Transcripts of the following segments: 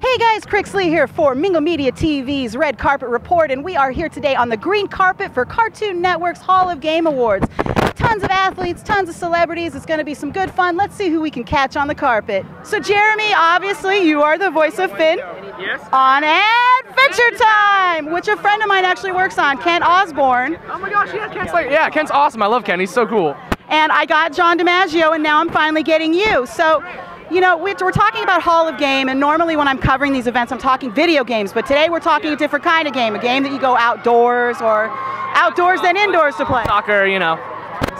Hey guys, Cricket Lee here for Mingle Media TV's Red Carpet Report, and we are here today on the green carpet for Cartoon Network's Hall of Game Awards. Tons of athletes, tons of celebrities. It's going to be some good fun. Let's see who we can catch on the carpet. So, Jeremy, obviously, you are the voice of Finn Yes. on Adventure Time, which a friend of mine actually works on, Kent Osborne. Oh my gosh, yeah, Kent's like, yeah, Kent's awesome. I love Ken. He's so cool. And I got John DiMaggio, and now I'm finally getting you. So, you know, we're we're talking about Hall of Game, and normally when I'm covering these events, I'm talking video games, but today we're talking a different kind of game, a game that you go outdoors or outdoors then indoors to play. Soccer, you know.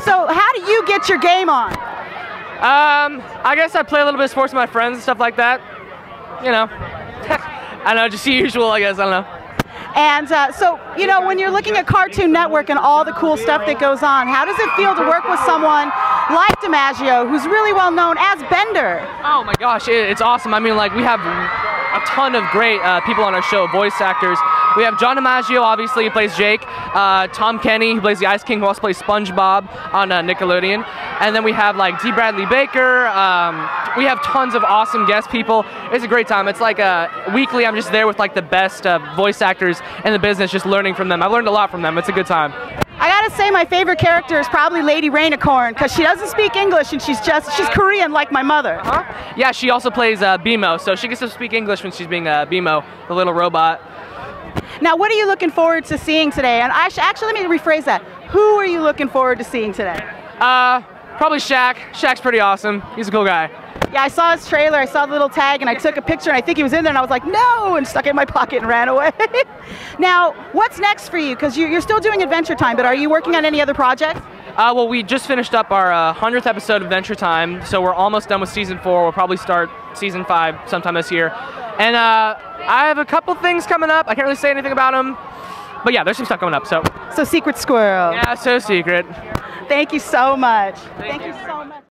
So, how do you get your game on? Um, I guess I play a little bit of sports with my friends and stuff like that. You know. I know, just the usual, I guess. I don't know. And uh, so, you know, when you're looking at Cartoon Network and all the cool stuff that goes on, how does it feel to work with someone like DiMaggio, who's really well known as Bender? Oh my gosh, it, it's awesome. I mean, like, we have a ton of great uh, people on our show, voice actors. We have John DiMaggio, obviously, he plays Jake. Uh, Tom Kenny, who plays the Ice King, who also plays SpongeBob on uh, Nickelodeon. And then we have, like, D. Bradley Baker. Um, we have tons of awesome guest people. It's a great time. It's like uh, weekly, I'm just there with, like, the best uh, voice actors in the business, just learning from them. I've learned a lot from them. It's a good time. I gotta say, my favorite character is probably Lady Rainicorn because she doesn't speak English and she's just she's Korean like my mother. Yeah, she also plays uh, BMO, so she gets to speak English when she's being uh, BMO, the little robot. Now, what are you looking forward to seeing today? And I sh- actually let me rephrase that. Who are you looking forward to seeing today? Uh, probably Shaq. Shaq's pretty awesome. He's a cool guy. Yeah, I saw his trailer. I saw the little tag, and I took a picture, and I think he was in there, and I was like, no, and stuck it in my pocket and ran away. now, what's next for you? Because you, you're still doing Adventure Time, but are you working on any other projects? Uh, well, we just finished up our uh, 100th episode of Adventure Time, so we're almost done with season four. We'll probably start season five sometime this year. And uh, I have a couple things coming up. I can't really say anything about them. But yeah, there's some stuff coming up, so. So, Secret Squirrel. Yeah, so secret. Thank you so much. Thank, you so much.